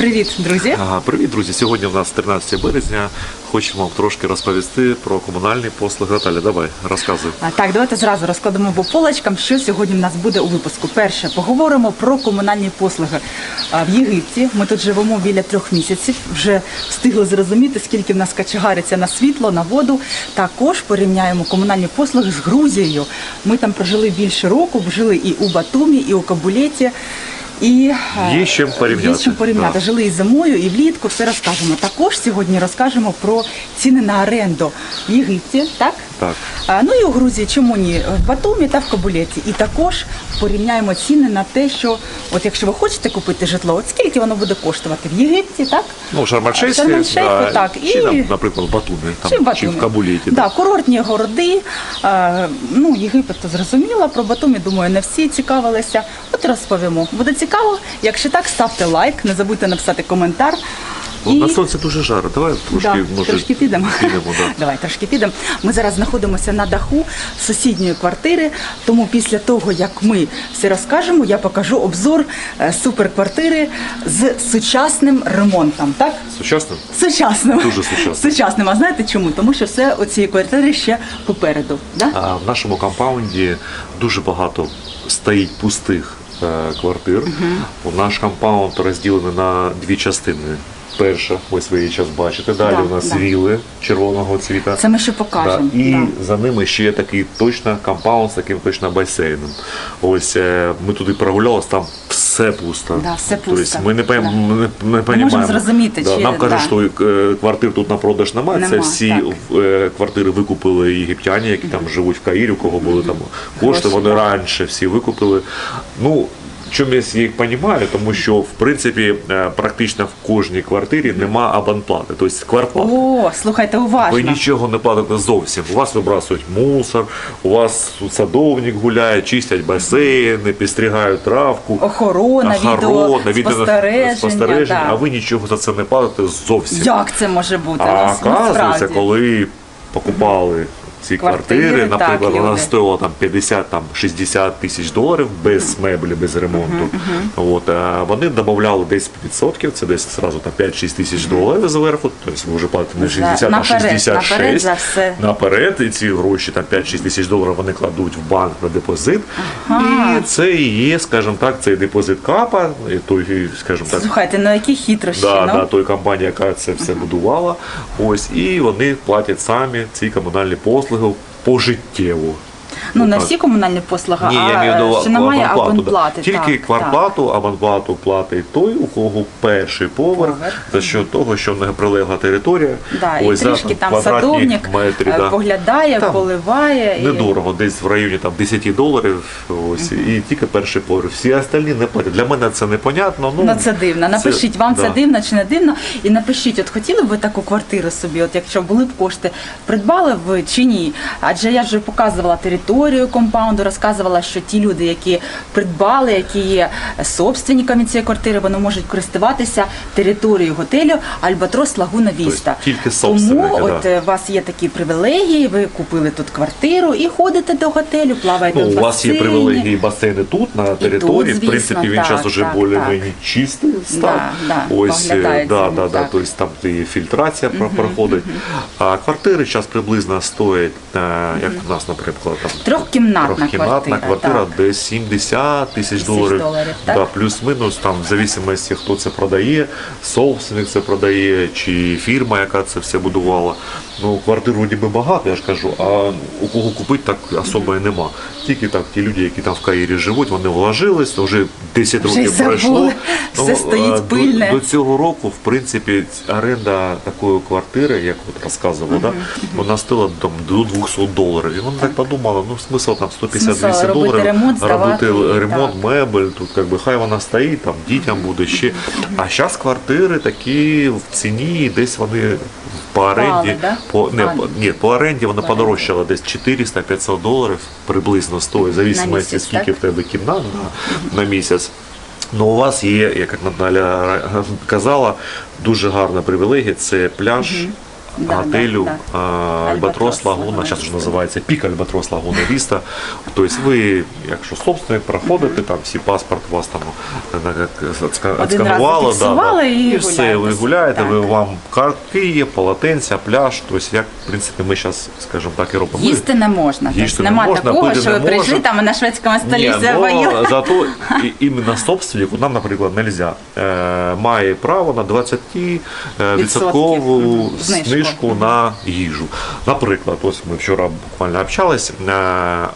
Привіт, друзі! Привіт, друзі! Сьогодні у нас 13 березня. Хочемо вам трошки розповісти про комунальні послуги. Наталя, давай, розказуй. Так, давайте зразу розкладемо по полочкам, що сьогодні в нас буде у випуску. Перше, поговоримо про комунальні послуги в Єгипті. Ми тут живемо біля трьох місяців. Вже встигли зрозуміти, скільки в нас качегариться на світло, на воду. Також порівняємо комунальні послуги з Грузією. Ми там прожили більше року, жили і у Батумі, і у Кабулеті. І е, Є чим порівняти. Є чим порівняти. Да. Жили і зимою, і влітку, все розкажемо. Також сьогодні розкажемо про ціни на оренду в Єгипті, так? Так. А, Ну і у Грузії, чому ні? В Батумі та в Кабулеті. І також порівняємо ціни на те, що от якщо ви хочете купити житло, от скільки воно буде коштувати в Єгипті, так? Ну, Шарм-ель-Шейхі, Шарм-ель-Шейху, так, чи, і- нам, наприклад, в Батумі, там, Чи в Батумі. чи в Кобулеті. Да, курортні городи. Е, ну, Єгипет то зрозуміло, про Батумі, думаю, не всі цікавилися. От розповімо. Буде цікаво. Якщо так, ставте лайк, не забудьте написати коментар. Ну, На сонці дуже жарко. Давай трошки, Да, може, трошки підемо. підемо да. Давай трошки підемо. Ми зараз знаходимося на даху сусідньої квартири. Тому після того, як ми все розкажемо, я покажу обзор е, суперквартири з сучасним ремонтом. Так? Сучасно? Сучасним. Дуже сучасним. Сучасним. А знаєте чому? Тому що все у цієї квартири ще попереду. Да? А в нашому компаунді дуже багато стоїть пустих е, квартир. У Наш компаунд розділений на дві частини. Перша, ось ви її зараз бачите. Далі Да, у нас да. віли червоного цвіта. Це ми ще покажемо. Да. І Да. за ними ще є такий точно компаунд з таким точно басейном. Ось е, ми туди прогулялися, там все пусто. Да, все Тобто ми не Да. ми не, не понімаємо. зрозуміти, да, чи- нам кажуть, да. що е, квартир тут на продаж немає. Це всі так. е, квартири викупили єгиптяни, які там живуть в Каїрі, у кого були там кошти, Гроші, вони да. раніше всі викупили. Ну, Чому я їх розумію? Тому що в принципі е, практично в кожній квартирі нема абонплати, тобто квартплати. О, слухайте уважно. Ви нічого не платите зовсім. У вас вибрасують мусор, у вас садовник гуляє, чистять басейни, підстрігають травку. Охорона, відео, спостереження, спостереження, да. а ви нічого за це не платите зовсім. Як це може бути? А Ну, оказується, коли покупали ці Квартири, квартири, так, наприклад, вона люди. стоїла там 50-60 тисяч доларів без меблі, без ремонту. От, а вони додавали 10%, це десь зразу там 5-6 тисяч доларів зверху, тобто ви вже платите не За- 60, а наперед, 66. наперед за все. Наперед, і ці гроші, там 5-6 тисяч доларів вони кладуть в банк на депозит. Ага. І це і є, скажімо так, цей депозит капа, і той, скажімо так, Слухайте, ну які хитрощі. Да, ну? да, той компанія, яка це все будувала. Ось, і вони платять самі ці комунальні послуги пожиттєво. Ну, не Отак. всі комунальні послуги, Ні, а я маю е, до що немає абонплати. Тільки так, квартплату, абонплату платить той, у кого перший поверх, Поверх. за що того, що не прилегла територія. Да, Ось і за трішки там садовник метри, е, да. поглядає, Там поливає. і- Недорого, десь в районі там 10 доларів. Ось, і тільки перший поверх. Всі остальні не платять. Для мене це непонятно. Ну, Ну, це дивно. Напишіть, вам це да. дивно чи не дивно. І напишіть, от хотіли б ви таку квартиру собі, от якщо були б кошти, придбали б ви чи ні? Адже я вже показувала територію компаунду, розказувала, що ті люди, які придбали, які є собственниками цієї квартири, вони можуть користуватися територією готелю Альбатрос Лагуна Віста. Тобто тільки Тому от да. е, у вас є такі привілегії, ви купили тут квартиру і ходите до готелю, плаваєте Ну, в у вас є привілегії басейни тут, на території. звісно, в принципі, він так, зараз уже так, більш-менш чистий став. Да, да, Ось, е, поглядається, да, ну, да, да, так. тобто там і фільтрація про- проходить. А квартири зараз приблизно стоять, е, як у нас, наприклад, там Трьохкімнатна трьохкімнатна квартира, квартира десь 70 тисяч доларів. доларів, так? Да, плюс-мінус, там, в зависимості, хто це продає, собственник це продає, чи фірма, яка це все будувала. Ну, квартир вроді би багато, я ж кажу, а у кого купити так особо і нема. Тільки так, ті люди, які там в Каїрі живуть, вони вложились, вже 10 Вже років пройшло. Все а, стоїть до- пильне. До, цього року, в принципі, оренда такої квартири, як от розказував, да, вона стоїла там, до 200 доларів. І вони так подумали, ну смисл там 150-200 Смисл робити доларів ремонт, робити ремонт, так. мебель, тут как би хай вона стоїть, там дітям буде ще. А зараз квартири такі в ціні, десь вони по оренді, да? по, не, по, ні, по оренді вона подорожчала десь 400-500 доларів приблизно стоїть, зависимості скільки так? в тебе кімнат на, на місяць. Ну, у вас є, як Наталя казала, дуже гарна привілегія, це пляж. Да, готелю да, да. Альбатрос Лагуна, зараз вже називається Пік Альбатрос Лагуна Віста. Тобто ви, якщо собственник, проходите, там всі паспорт у вас там Один раз отсканувало, зафіксували і все, ви гуляєте. ви, вам картки є, полотенця, пляж, тобто як, в принципі, ми зараз, скажімо так, і робимо. Їсти не можна. Їсти Тобто не нема можна, такого, що ви прийшли там на шведському столі но поїли. зато іменно собственнику нам, наприклад, нельзя. Е, має право на 20 е, відсоткову Знижку. Знижку на їжу. Наприклад, ось ми вчора буквально общались, е,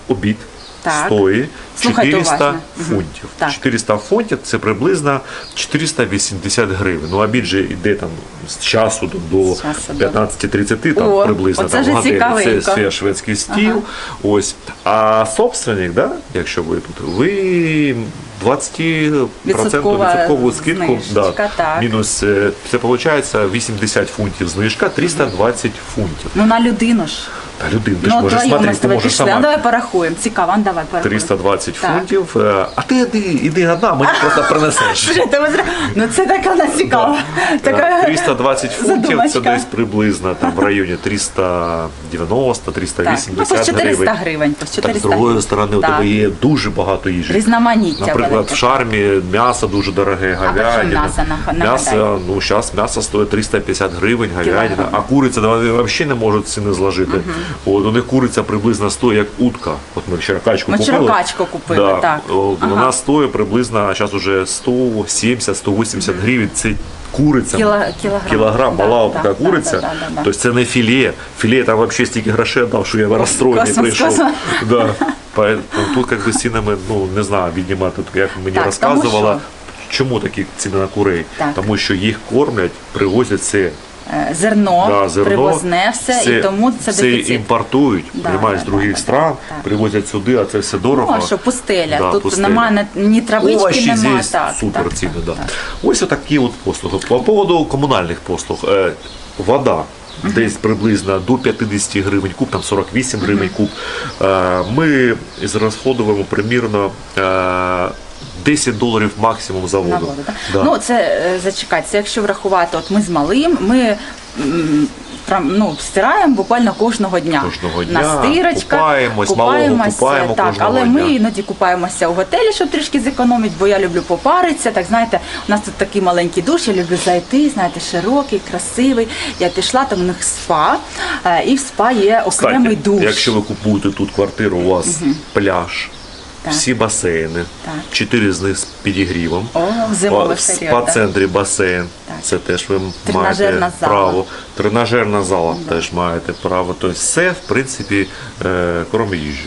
обід Так. стоїть 400 уважно. Мгм. фунтів. Так. 400 фунтів це приблизно 480 гривень. Ну, обід же йде там з часу до З до- 15-30 там О, приблизно там, готелі. Це, це шведський стіл. Ось. А собственник, да, якщо ви тут, ви 20% Відсоткова відсоткову скидку, знижка, так. мінус е, це виходить 80 фунтів знижка, 320 фунтів. Ну на людину ж. Та людина, ти ж Ну, можеш смотри, ти можеш пішли. А давай порахуємо. Цікаво, а давай порахуємо. 320 Так. фунтів. е, А ти іди, іди одна, мені просто принесеш. Ну це така нас цікава. Е, Така 320 фунтів це задумочка. десь приблизно там в районі 390 Так, 380 ну, по 400 гривень. гривень. По Так, з другої сторони, у Так. тебе є дуже багато їжі. Різноманіття Наприклад, велике. в шармі м'ясо дуже дороге, говядина. м'ясо, нага- М'ясо, нагадай? ну, зараз м'ясо стоїть 350 гривень, говядина, Кілограм. а куриця вони взагалі не можуть ціни зложити. От, у них куриця приблизно стоїть як утка. От ми вчора качку Ми купили. вчора качку купили, да. так. От, Ага. Вона стоїть приблизно, зараз уже 170-180 гривень. Це куриця. Кіло- кілограм. Кілограм, Да, мала да, така да, куриця. да, да, да, да. Тобто це не філе. Філе там взагалі стільки грошей дав, що я розстроєний Космос, прийшов. космос. Да. Поэтому Тут как бы з цінами, ну не знаю, тут як мені Так, тому розказувала, що- чому такі ціни на курей? Так. Тому що їх кормлять, привозять це Зерно, да, зерно, привозне все, і тому це все дефіцит. імпортують, Да, приймають да, з других да, стран, да, привозять сюди, а це все дорого. Ну, а що пустеля, Да, тут пустеля. немає ні- травички, Овощі нема. Так, супер так, ціни, так, да. так. Ось отакі от послуги. По поводу комунальних послуг. Е, вода. Десь приблизно до 50 гривень куб, там 48 гривень куб. Е, Ми зрозходуємо примірно е, 10 доларів максимум за На воду. воду, так? Да. Ну, це е, зачекайте, це якщо врахувати, от ми з малим, ми прям, ну, стираємо буквально кожного дня. Кожного дня, На стирочках, купаємось, малого купаємо так, кожного але ми іноді купаємося у готелі, щоб трішки зекономити, бо я люблю попаритися. Так знаєте, у нас тут такий маленький душ, я люблю зайти, знаєте, широкий, красивий. Я пішла, там у них спа, е, і в спа є окремий Кстати, душ. якщо ви купуєте тут квартиру, у вас пляж, Так. всі басейни, Так. чотири з них з підігрівом. О, зимовий в період, так. спа-центрі басейн. Так. Це теж ви Тренажерна маєте зала. право. Тренажерна зала теж маєте право. Тобто все, в принципі, е, крім їжі.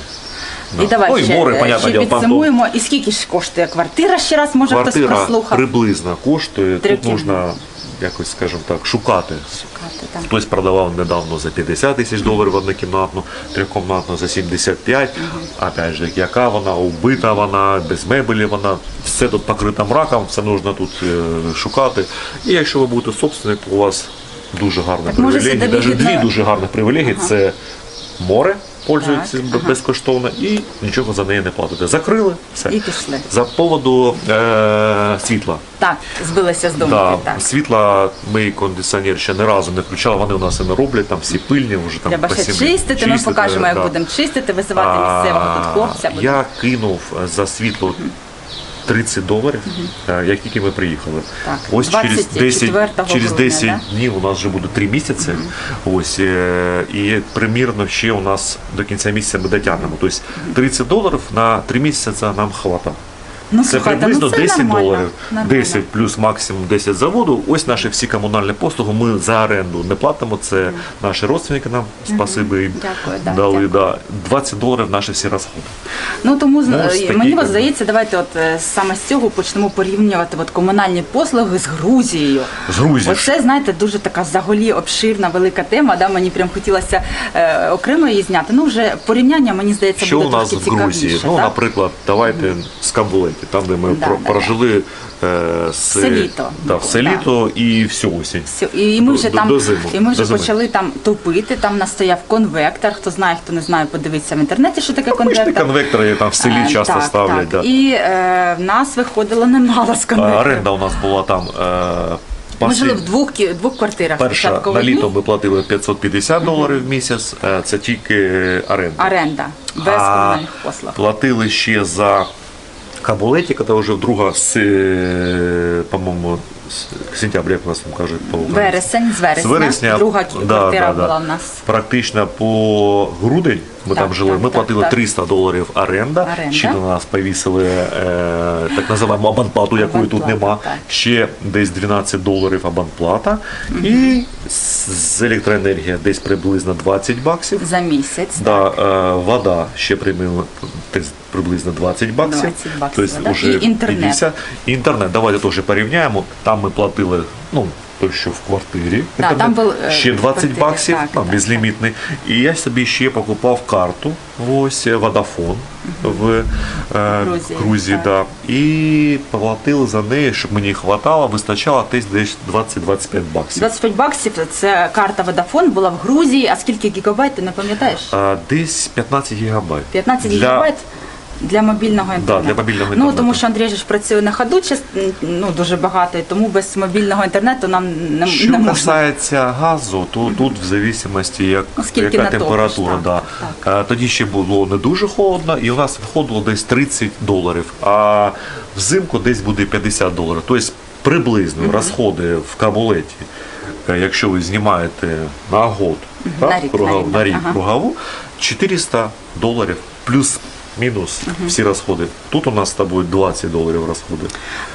І давай ну, і ще, море, е, понятне ще діло, там підсумуємо. І скільки ж коштує квартира? Ще раз, може хтось квартира прослухав. приблизно коштує. Тут можна якось, скажімо так, шукати. Шукати. Хтось продавав недавно за 50 тисяч доларів однокімнатну, трикомнатну за 75. Опять же, яка вона, убита вона, без мебелі вона, все тут покрита мраком, все потрібно тут е, шукати. І якщо ви будете собственник, то у вас дуже гарна привілегія, навіть дві дуже гарні привілегії. Це море. Пользується Так, б- безкоштовно і нічого за неї не платите. Закрили все. І пішли. За поводу е, світла. Так, збилися з дому. Да, Так. світла ми кондиціонер ще не разу не включали, вони у нас і не роблять, там всі пильні, вже там Треба ще чистити, чистити, ми покажемо, як да. будемо чистити, визивати місцевого підкорця. Я кинув за світло 30 доларів, е, як тільки ми приїхали. Так, Ось через 10, через грудня, 10 грудня, днів у нас вже буде 3 місяці. Ось, е, і примірно ще у нас до кінця місяця ми дотягнемо. Тобто 30 доларів на 3 місяці нам хватає. Ну, Це слухайте, приблизно ну, це 10 нормально, доларів. нормально. 10 плюс максимум 10 заводу. Ось наші всі комунальні послуги. Ми за оренду не платимо. Це наші родственники нам спасибі їм Дякую, да, дали. дякую. Да. 20 доларів наші всі розходи. Ну тому з- Ну, ось е, такі, мені от здається, давайте от е, саме з цього почнемо порівнювати от комунальні послуги з Грузією. З Грузією. Оце, знаєте, дуже така взагалі обширна, велика тема. Да? Мені прям хотілося е, окремо її зняти. Ну, вже порівняння, мені здається, Що буде у нас трошки в Грузії? Ну, так? наприклад, давайте з Камбуленки, там, де ми Да, про- да, прожили е, з, Все літо. Да, все Да. літо і всю осінь. Все, і ми До- вже до- там до зими, і ми вже до зими. почали там топити. Там нас стояв конвектор. Хто знає, хто не знає, подивіться в інтернеті, що таке Ми ж не конвектор. конвектори там в селі Е, часто так, ставлять. так. Да. І е, в нас виходило немало з конвекторів. Оренда у нас була там е, Ми жили в двох, кі- двох квартирах. Перша Спочатку в на одній, літо ми платили 550 доларів в місяць, е, це тільки оренда. оренда, без А комунальних послуг. Платили ще за кабулеті, яка вже друга з, е, по-моєму, з сентября, як у нас там кажуть, по Вересень, з вересня. З вересня Друга да, квартира да, да. була в нас. Практично по грудень ми Так, там жили. так, ми так, платили так. 300 доларів оренда. Оренда. Ще на нас повісили е, так називаємо абонплату, якої тут нема. так. Ще десь 12 доларів абонплата. І з- електроенергія десь приблизно 20 баксів. За місяць. Да, е, вода ще приблизно, приблизно 20 баксів. 20 баксів, Тобто да. уже І інтернет. 50. Інтернет, давайте теж порівняємо. Там ми платили, ну, той, що в квартирі. Да, там був, е, ще 20 квартирі, баксів, так, там, так, безлімітний. І я собі ще покупав карту, ось, Водафон в е, Грузії, Грузії, так. да. і платили за неї, щоб мені хватало, вистачало десь десь 20-25 баксів. 25 баксів це карта Vodafone була в Грузії. А скільки гігабайт, ти не пам'ятаєш? А, десь 15 гігабайт. 15 Для- гігабайт для мобільного інтернету. для мобільного Ну тому що Андрій же ж працює на ходу, ну дуже багато, і тому без мобільного інтернету нам не, Що не можна. касається газу, то тут в зависимості, як, Ну, скільки яка температура. так, да. Е, Тоді ще було не дуже холодно, і у нас виходило десь 30 доларів, а взимку десь буде 50 доларів. Тобто приблизно розходи в кабулеті, е, якщо ви знімаєте на год, На так, рік, кругов- на на рік, рік ага. кругову, 400 доларів плюс. Мінус всі розходи. Тут у нас з тобою 20 доларів розходи.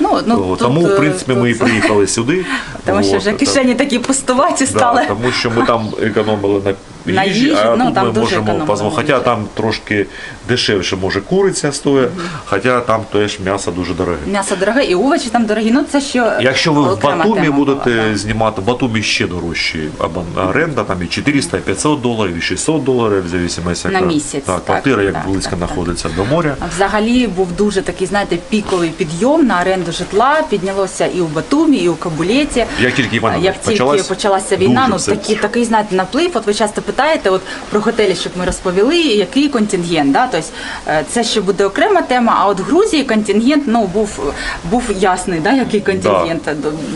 Ну, ну, О, тут, тому, в принципі, принципі, ми і приїхали сюди. Тому що вже кишені такі пустуваті Да, стали. тому що ми там економили на На їжі, їжі, а ну, тут там ми дуже можемо позволити. Хоча там трошки дешевше може куриця стоїть, хоча там теж м'ясо дуже дороге. М'ясо дороге і овочі там дорогі. Ну це що Якщо ви в Батумі тема будете була, знімати, в Батумі ще дорожчі оренда, там і 400, і 500 доларів, і 600 доларів, в зависимості На місяць, Так, так, квартира як так, близько так, так. знаходиться до моря. Взагалі був дуже такий, знаєте, піковий підйом на оренду житла. Піднялося і у Батумі, і у Кабулеті. Як тільки Іванович Як тільки почалась, почалася війна, ну такий, такий знаєте, наплив. От ви часто питаєте, от про готелі, щоб ми розповіли, який контингент. Да? Тобто е, це ще буде окрема тема. А от в Грузії контингент ну був був ясний, да, який контингент.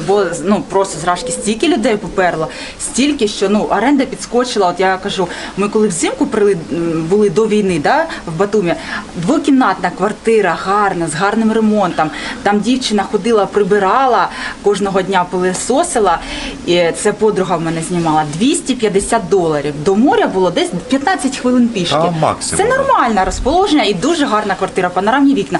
Бо ну просто зражки стільки людей поперло, стільки, що ну оренда підскочила. От я кажу, ми коли взимку прили, були до війни, да, в Батумі, двокімнатна квартира, гарна, з гарним ремонтом. Там дівчина ходила, прибирала кожного дня пилисосила. І це подруга в мене знімала 250 доларів. До моря було десь 15 хвилин пішки. Та, максимум. Це нормальне розположення і дуже гарна квартира, панорамні вікна.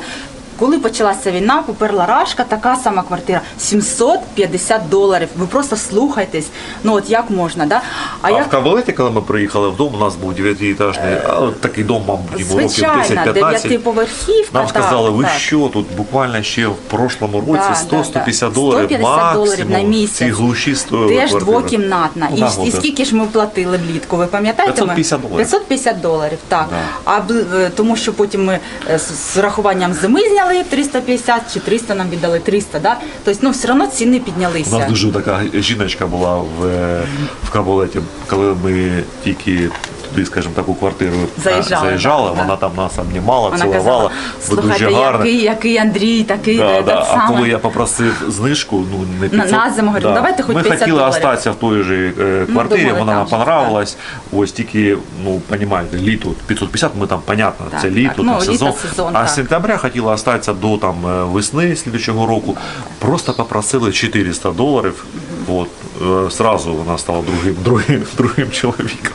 Коли почалася війна, поперла рашка, така сама квартира 750 доларів. Ви просто слухайтесь. Ну от як можна, да? А, як в Кавалеті, коли ми приїхали в дом, у нас був 9-етажний, а такий дом, мабуть, років 10-15. дев'ятиповерхівка. Нам сказали, так, ви так. що тут буквально ще в прошлому році Да, 100-150 да, да. доларів 150 максимум доларів на місяць. ці глуші стоїли Теж двокімнатна. Ну, І, і скільки ж ми платили влітку? Ви пам'ятаєте? ми? 550 доларів. 550 доларів, так. Да. А е, тому що потім ми е, з, з рахуванням зими зняли 350 чи 300 нам віддали 300, да? Тобто, ну, все одно ціни У піднялися. нас дуже така жіночка була в, е, в Кабулеті, коли ми тільки туди, скажімо, таку квартиру е, Заїжджали, заїжджали да, вона да. там нас обнімала, Вона цілувала, казала, ви дуже слухайте, який, який Андрій, такий Да, да. так А коли я попросив знижку, ну не На- 500, на зиму, говорю, давайте хоч Ми 50 хотіли доларів. остатися в той же е, квартирі, думали, вона нам понравилась. Ось тільки, ну, розумієте, літо 550, ми там, понятно, Так, це літо, так. Ну, там літо, сезон. сезон, а з сентября хотіла остатися до там е, весни слідчого року. Просто попросили 400 доларів. От, сразу вона стала другим, другим, другим чоловіком.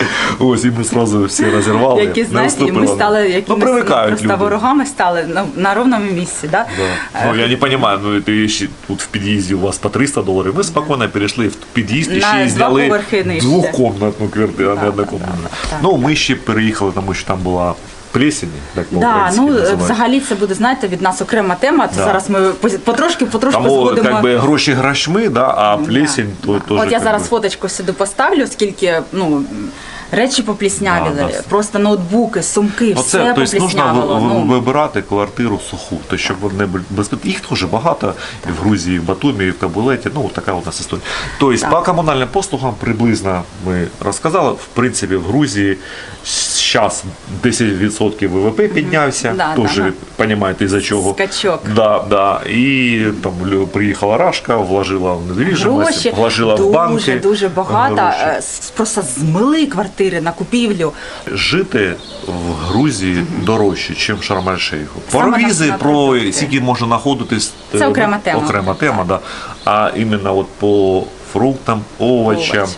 Ось, і ми одразу всі розірвали. Які знаєте, і ми стали ну, якимись ну, просто люди. ворогами стали на, на ровному місці. Да? Да. Ну, я не понимаю, ну ти тут в під'їзді у вас по 300 доларів. Ми спокійно перейшли в під'їзд і ще й два зняли двохкомнатну квартиру, а не однокомнатну. Ну, ми ще переїхали, тому що там була плесень, як Да, ну називають. взагалі це буде, знаєте, від нас окрема тема. Це Да. зараз ми по- потрошки, потрошку Тому зводимо. как би, гроші грошми, да, а плесень то теж. От я зараз би, фоточку сюди поставлю, скільки ну речі попліснявили, Да, да. просто ноутбуки, сумки, Оце, все тобто, нужно попліснявило. ви- ви- Ну, вибирати квартиру суху, то щоб вони безпечні. Їх теж багато і в Грузії, і в Батумі, і в Кобулеті. Ну, така у нас історія. Тобто, по комунальним послугам приблизно ми розказали. В принципі, в Грузії Зараз 10% ВВП піднявся, Да, теж да, розумієте, із-за чого. Скачок. Да, да. І там приїхала Рашка, вложила в недвіжимость, вложила дуже, в банки. дуже багато. гроші. е, Просто змили квартири на купівлю. Жити в Грузії дорожче, ніж в Шарм-Ель-Шейху. Про візи про скільки може знаходитись Це е, окрема тема. Окрема тема, да. А іменно от по фруктам, овочам, Овочам.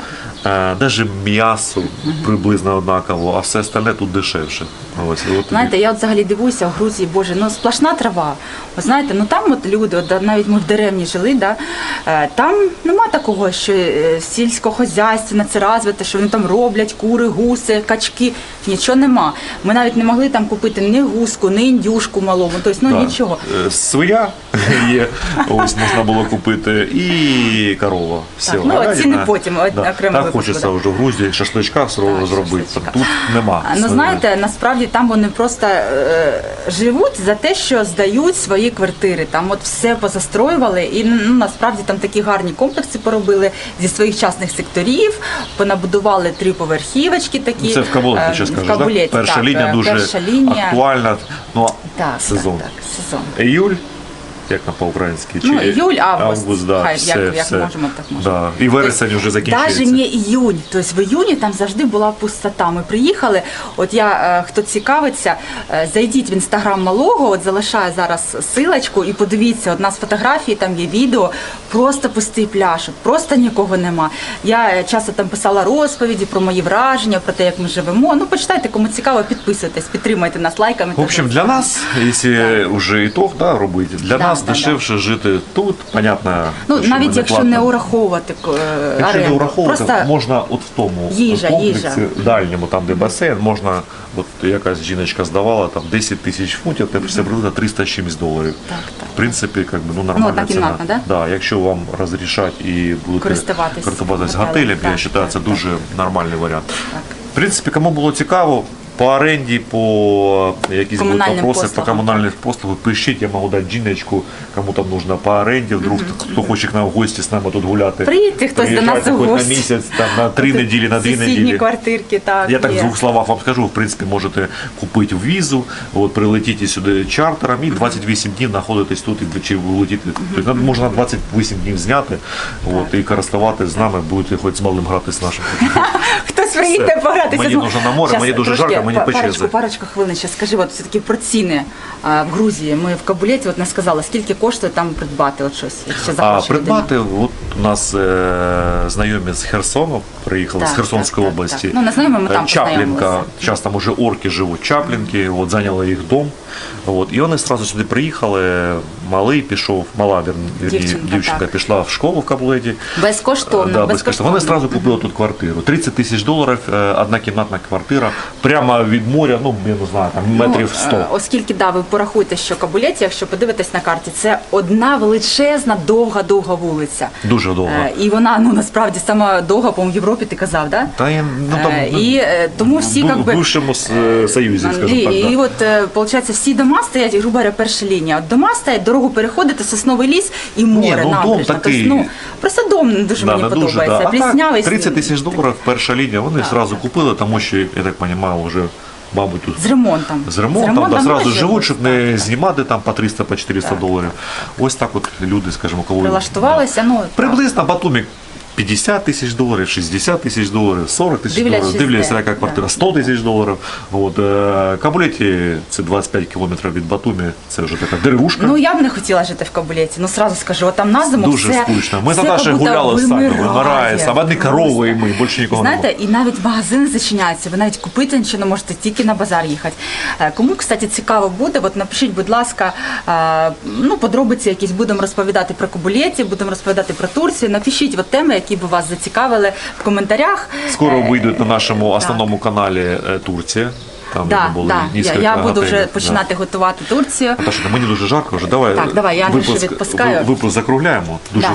Е, навіть м'ясу приблизно однаково, а все остальне тут дешевше. Ось, от Знаєте, я от взагалі дивуюся в Грузії, боже, ну сплошна трава. Ви знаєте, ну там от люди, от, навіть ми в деревні жили, да, е, там нема такого, що е, сільськохозяйственне це розвите, що вони там роблять кури, гуси, качки. Нічого нема. Ми навіть не могли там купити ні гуску, ні індюшку малому. Тобто, ну Да. нічого. Е, Своя є, ось можна було купити, і корова. Все, Так, ну, говядина. ціни потім, от окремо Так хочеться да. вже в Грузії шашличка Так, зробити. шашличка. Тут нема. Ну знаєте, насправді там вони просто е, живуть за те, що здають свої квартири. Там от все позастроювали, і ну насправді там такі гарні комплекси поробили зі своїх частних секторів, понабудували три поверхівочки такі. Це в Кабулеті, ти що скажеш, так? Перша так, лінія е, дуже перша лінія. актуальна. Ну, Так, сезон. Так, так, сезон. Іюль, як на по-українськи? Ну, іюль, август. да, Хай, все, як- як все. можемо, так можемо. Да. І вересень вже закінчується. Навіть не іюнь. Тобто в іюні там завжди була пустота. Ми приїхали. От я, е, хто цікавиться, е, зайдіть в інстаграм малого, от залишаю зараз силочку і подивіться, от у нас фотографії, там є відео, просто пустий пляж, просто нікого нема. Я е, часто там писала розповіді про мої враження, про те, як ми живемо. Ну, почитайте, кому цікаво, підписуйтесь, підтримайте нас лайками. В общем, для нас, якщо вже ітог да, робити, для Да, нас да, дешевше жити тут, понятно. Ну, навіть якщо не ураховувати е, Якщо не оренду. враховувати, Просто можна от в тому Їжа, комплексі їжа. дальньому, там де басейн, можна, от якась жіночка здавала там 10 тисяч фунтів, це все приблизно 300 чимось доларів. Так, так. В принципі, як би, ну, нормальна ціна. да? Да, якщо вам розрішать і будете Користуватись готелем, я вважаю, це так. дуже нормальний варіант. Так. В принципі, кому було цікаво, по оренді, по якісь будуть вопроси, по комунальних послугах, пишіть, я можу дати жіночку, кому там нужно по оренді, вдруг хто хоче к нам в гості з нами тут гуляти. Приїдьте хтось до нас у гості. на місяць, там, на три неділі, на дві неділі. квартирки, так. Я так в двох словах вам скажу, в принципі, можете купити візу, от, прилетіти сюди чартером і 28 днів знаходитись тут і чи влетіти. Тобто можна 28 днів зняти от, і користуватись з нами, будете хоч з малим гратись нашим. Все. погратися. Мені дуже на море, щас мені дуже трошки, жарко, мені пече Парочку, парочку хвилин ще скажи, от все-таки про ціни а, в Грузії. Ми в Кабулеті от не сказали, скільки коштує там придбати от щось, якщо А придбати, от у нас е, знайомі з Херсону приїхали, Так, з Херсонської так, так, області. так. Ну, не знайомі, ми там Е, Чаплінка, познайомилися. зараз там уже орки живуть, Чаплінки, от, зайняли їх дом. От, і вони одразу сюди приїхали, малий пішов, мала вірні, Дівчинка, дівчинка пішла в школу в Каблеті. Безкоштовно, Да, безкоштовно. Вони одразу купили тут квартиру. 30 тисяч доларів, е, однокімнатна квартира, прямо від моря, ну, я не знаю, там метрів Ну, 100. е, Оскільки да, ви порахуєте, що Кабулеті, якщо подивитесь на карті, це одна величезна, довга-довга вулиця. Дуже довго. Е, І вона ну насправді сама довга, по в Європі ти казав, да? Та я, ну, там, Е, і е, тому всі в как би, бывшому с- союзі, скажімо так. да. і от е, виходить, всі дома стоять, грубо говоря, перша лінія. От дома стоять, дорогу переходити, сосновий ліс і море, ну, дом набережна. такий. Тобто, ну, просто дом дуже Да, мені дуже, подобається. да. А Пліснявий. так, 30 тисяч доларів перша лінія, вони зразу купили, тому що, я так розумію, вже, мабуть, тут з ремонтом. з ремонтом, да, зразу живуть, щоб не знімати там по 300 по 400 Так, доларів. Ось так от люди, скажімо, коли Прилаштувалися, ну, так. приблизно Батумі 50 тисяч доларів, 60 тисяч доларів, 40 тисяч доларів, дивляться, яка квартира, 100 тисяч доларів. От, е, Кабулеті це 25 кілометрів від Батумі, це вже така деревушка. Ну я б не хотіла жити в Кабулеті. Ну сразу скажу, от там на зиму Дуже все, скучно. Ми за наші гуляли самі, вимирає. саме одні корови і ми, більше нікого Знаєте, немає. і навіть магазини зачиняються. Ви навіть купити нічого не можете, тільки на базар їхати. Е, Кому, кстати, цікаво буде, от напишіть, будь ласка, е, ну, подробиці якісь будемо розповідати про Кабулеті, будемо розповідати про Турцію. Напишіть от теми, які б вас зацікавили в коментарях. Скоро Е, вийдуть на нашому так. основному каналі е, Турція. Там да, були да. Я, я буду готелів, вже да. починати готувати Турцію. Наташа, мені дуже жарко вже. Давай, Так, давай, я Андрюшу відпускаю. Випуск закругляємо. Дуже,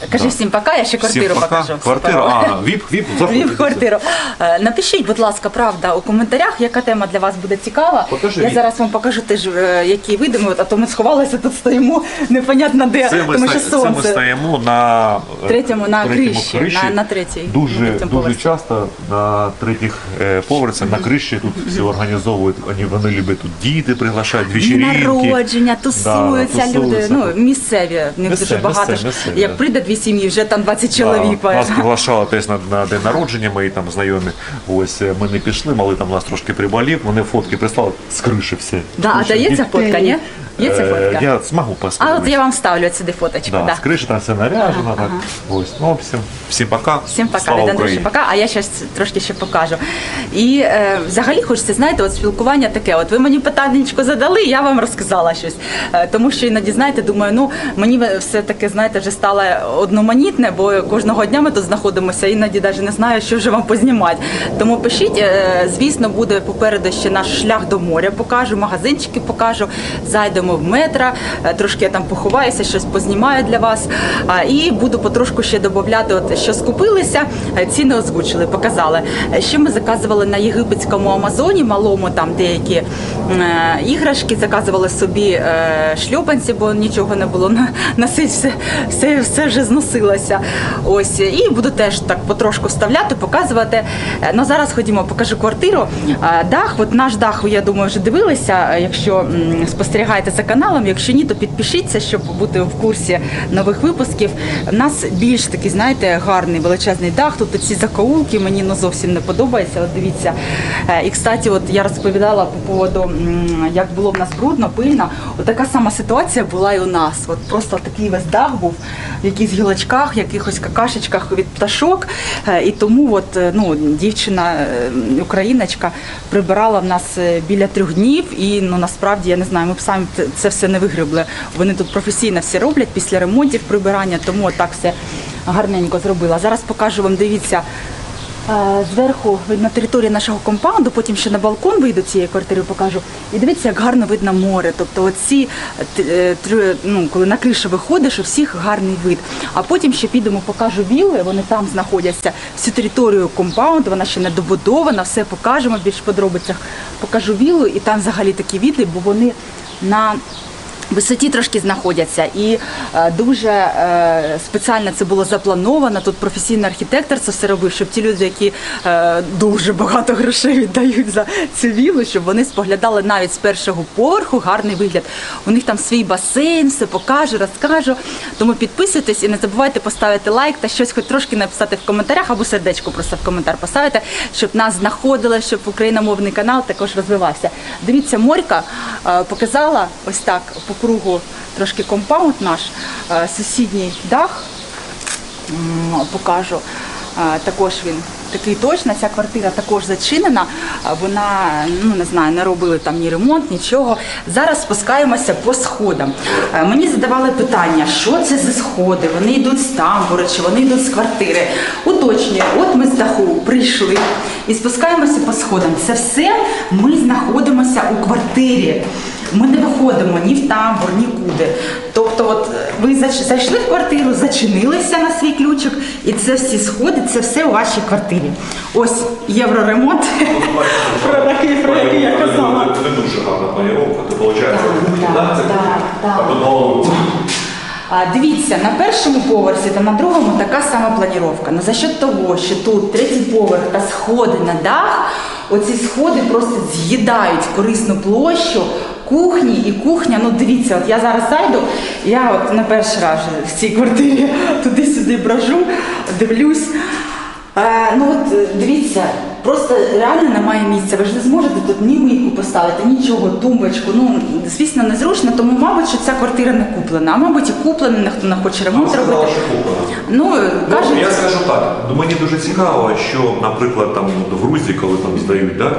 Да. Кажи всім пока, я ще квартиру Всім пока. покажу. Квартира, а, віп, віп. Вів квартиру. Е, Напишіть, будь ласка, правда, у коментарях, яка тема для вас буде цікава. Покажи Я від- зараз вам покажу теж, е, які види ми, а то ми сховалися, тут стоїмо, непонятно де, Це ми, тому що ста- це ми стоїмо на е, Третьому, на криші, на- на третій, Дуже, дуже часто на третіх поверсах, на криші тут всі організовують, вони, вони люблять тут діти приглашають, вечірінки. народження, тусуються Да, люди. Ну, місцеві, в них Місцеві, дуже багато. місцеві, місцеві, Як да. прийде дві сім'ї, вже там 20 Да, чоловік. Нас приглашали теж на, на день народження, мої там знайомі. Ось е, ми не пішли, мали там нас трошки приболів, вони фотки прислали з криші все. Да, а дітей. фотка, ні? Є ця Е, фотка? Я змогу поставити. А от я вам ставлю сюди фоточку. Да, Да. З криші там все наряжено. Так. Ось. Ну, всім, всім пока. Всім пока, Слава Україні. пока, а я зараз трошки ще покажу. І е, взагалі хочеться, знаєте, от спілкування таке. От ви мені питаннячко задали, я вам розказала щось. Е, тому що іноді, знаєте, думаю, ну мені все таке, знаєте, вже стало одноманітне, бо кожного дня ми тут знаходимося, іноді навіть не знаю, що вже вам познімати. Тому пишіть, е, звісно, буде попереду ще наш шлях до моря, покажу, магазинчики покажу, зайдемо в метро, е, трошки я там поховаюся, щось познімаю для вас. І буду потрошку ще додати, от що скупилися, е, ціни озвучили, показали. Е, Ще ми заказували на єгипетському Амазоні, малому там деякі іграшки, заказували собі шльопанці, бо нічого не було носити, все, все, все вже зносилося. Ось і буду теж так потрошку вставляти, показувати. Ну зараз ходімо, покажу квартиру. Дах, от наш дах, я думаю, вже дивилися. Якщо спостерігаєте за каналом, якщо ні, то підпишіться, щоб бути в курсі нових випусків. У нас більш такий, знаєте, гарний величезний дах. Тут ці закоулки мені ну, зовсім не подобається. От дивіться. Е, І кстати, от я розповідала по поводу, як було в нас брудно, пильно. От така сама ситуація була і у нас. От просто такий весь дах був в якихось гілочках, якихось какашечках від пташок. Е, І тому от, е, ну, дівчина, україночка, прибирала в нас біля трьох днів. І ну, насправді я не знаю, ми б самі це все не вигребли. Вони тут професійно все роблять після ремонтів прибирання, тому так все гарненько зробила. Зараз покажу вам, дивіться. Е, Зверху видно територія нашого компаунду, потім ще на балкон вийду цієї квартири, покажу. І дивіться, як гарно видно море. Тобто, оці е, ну, коли на кришу виходиш, у всіх гарний вид. А потім ще підемо, покажу вілли, вони там знаходяться. Всю територію компаунду, вона ще не добудована, все покажемо більш подробицях. Покажу віллу, і там взагалі такі види, бо вони на Висоті трошки знаходяться, і е, дуже е, спеціально це було заплановано. Тут професійний архітектор це все робив, щоб ті люди, які е, дуже багато грошей віддають за цю віллу, щоб вони споглядали навіть з першого поверху гарний вигляд. У них там свій басейн, все покажу, розкажу. Тому підписуйтесь і не забувайте поставити лайк та щось хоч трошки написати в коментарях або сердечко просто в коментар поставити, щоб нас знаходили, щоб україномовний канал також розвивався. Дивіться, Морька показала ось так кругу трошки компаунд наш, е, сусідній дах. Покажу. Е, Також він такий точно. Ця квартира також зачинена. Е, Вона ну не знаю, не робили там ні ремонт, нічого. Зараз спускаємося по сходам. Мені задавали питання, що це за сходи? Вони йдуть з тамбури, чи вони йдуть з квартири. Уточнюю, от ми з даху прийшли і спускаємося по сходам. Це все ми знаходимося у квартирі. Ми не виходимо ні в тамбур, нікуди. Тобто, от е, ви зайшли в квартиру, зачинилися на свій ключик, і це всі сходи, це все у вашій квартирі. Ось євроремонт, про який, про який я казала. Це дуже гарна планіровка, то виходить, Так. А, Дивіться, на першому поверсі та на другому така сама планіровка. Ну за що того, що тут третій поверх та сходи на дах, оці сходи просто з'їдають корисну площу кухні і кухня. Ну дивіться, от я зараз зайду, я от на перший раз в цій квартирі туди-сюди бражу, дивлюсь. Е, ну от дивіться, просто реально немає місця. Ви ж не зможете тут ні мийку поставити, нічого, тумбочку. Ну звісно, незручно, тому мабуть, що ця квартира не куплена. А мабуть, і куплена, ніхто не хоче ремонт Вона сказала, робити. що куплена. Ну Ну, кажуть, я скажу так, ну, мені дуже цікаво, що, наприклад, там от в Грузії, коли там здають, да,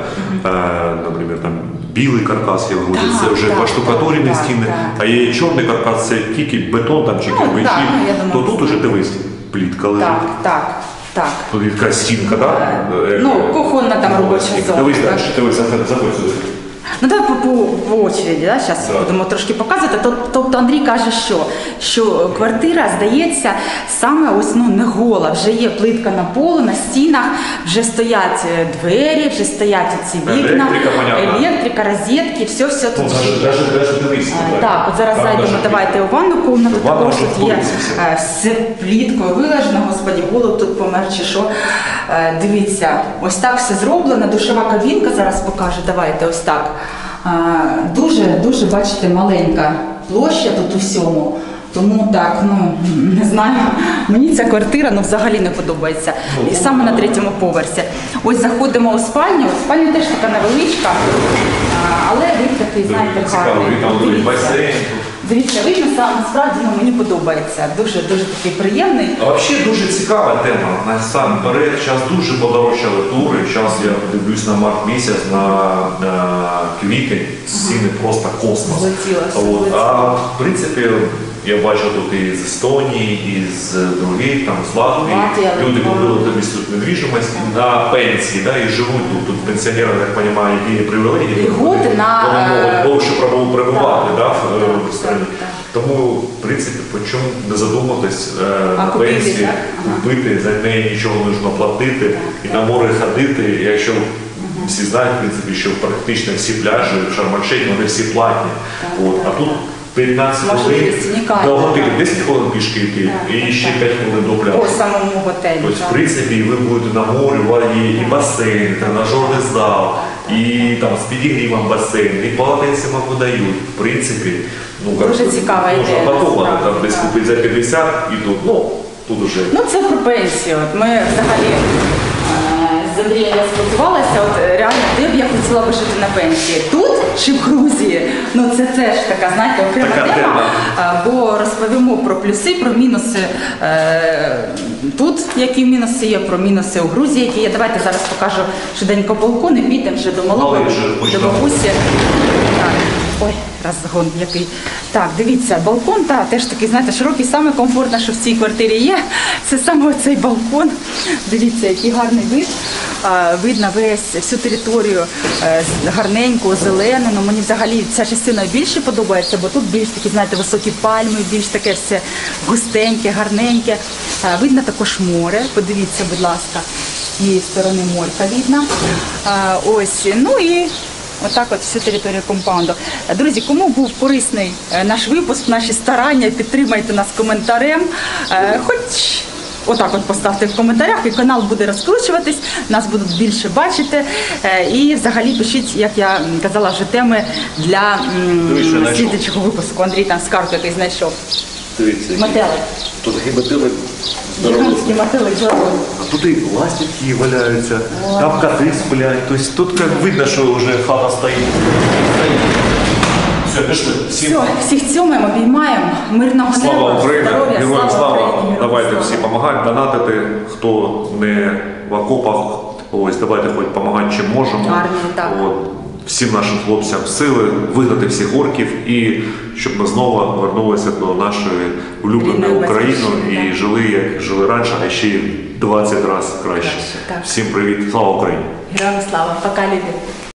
е, наприклад, там білий каркас є в це вже так, поштукатурені так, стіни, так. а є чорний каркас, це тільки бетон там чи Ну, кирпичі, ну, я то тут уже дивись, плітка лежить. так, так. Так. Тут якась стінка, так? Ну, кухонна там робоча зона, Дивись дивись, заходь, заходь сюди. Ну давай по, по, по очереді, да? зараз Так. будемо трошки показувати. Тобто Андрій каже, що, що квартира здається саме ось ну не гола. Вже є плитка на полу, на стінах, вже стоять е, двері, вже стоять ці вікна, Електрика, електрика, розетки, все, все тут. Ну, дивись. А, Так, от зараз Там зайдемо, давайте у ванну кімнату. Також тут є все. е, пліткою вилежено, господі, голуб тут помер чи що. Е, Дивіться, ось так все зроблено. Душова кабінка зараз покаже. Давайте ось так. Е, Дуже, дуже, бачите, маленька площа тут у всьому. Тому так, ну не знаю. Мені ця квартира ну, взагалі не подобається. І саме на третьому поверсі. Ось заходимо у спальню. Спальня теж така невеличка, але вид такий, знаєте, гарний. басейн. Дивіться, видно, сам насправді ну, мені подобається. Дуже дуже такий приємний. А взагалі дуже цікава тема. Насамперед, зараз дуже подорожчали тури. Зараз я дивлюсь на март місяць, на, на квітень, ціни просто космос. Злетілося. От. А в принципі, я бачу тут і з Естонії, і з других, там з Латвії. Латвія, Люди купили тобі тут недвіжимость на пенсії, да, і живуть тут. Тут пенсіонери, так розумію, які є привілегії. Льготи на, Вони е, можуть довше прабу- перебувати да, в, так, країні. так, так. Тому, в принципі, чому не задуматись е, А на купити, пенсії, так? Купити, за неї нічого не потрібно платити і на море ходити. Якщо всі знають, в принципі, що практично всі пляжі в Шармальшейні, вони всі платні. От, а тут 15 хвилин до готелю, 10 хвилин пішки йти і ще так. 5 хвилин до пляжу. По самому готелю. Тобто, в принципі, ви будете на морі, у вас є і басейн, і тренажерний зал, і там з підігрівом басейн, і полотенці вам видають. В принципі, ну як Дуже би, цікава можна ідея, подумати, насправді, там десь купити за 50 і тут, ну, тут уже. Ну це про пенсію. От ми взагалі е, з Андрієм я спілкувалася. От реально, де б я хотіла би жити на пенсії? Тут чи в Грузії? Ну це теж така, знаєте, окрема Така тема. тема. Бо розповімо про плюси, про мінуси е, тут, які мінуси є, про мінуси у Грузії, які є. Давайте зараз покажу швиденько балкон і підемо вже до малого, до бабусі. Так. Ой, розгон який. Так, дивіться, балкон, та, теж такий, знаєте, широкий, саме комфортне, що в цій квартирі є. Це саме цей балкон. Дивіться, який гарний вид. Видно весь всю територію е, гарненьку, зелену. Ну, мені взагалі ця частина більше подобається, бо тут більш такі, знаєте, високі пальми, більш таке все густеньке, гарненьке. Видно також море. Подивіться, будь ласка, з цієї сторони морька видно. Ось, ну і Отак от всю територію компаунду. Друзі, кому був корисний е, наш випуск, наші старання, підтримайте нас коментарем. Е, Хоч отак от поставте в коментарях, і канал буде розкручуватись, нас будуть більше бачити. Е, І взагалі пишіть, як я казала, вже теми для слідчого випуску. Андрій там скарб який знайшов. Дивіться, Метелик. тут такі метели Гігантський метелик здоровий. А тут і ластівки валяються, там коти сплять. Тобто тут як видно, що вже хата стоїть. Все, пішли. Всім Все, всіх цьомаємо, обіймаємо. Мирного Слава неба, Україні! здоров'я, Героям слава! Україні, героям Давайте слава. всі допомагати, донатити. Хто не в окопах, ось давайте хоч допомагати чим можемо. Армії, так. От, всім нашим хлопцям сили, вигнати всіх орків і щоб ми знову вернулися до нашої улюбленої України і жили як жили раніше, а ще й 20 разів краще. Краще. Всім привіт, слава Україні! Героям слава, пока, любі.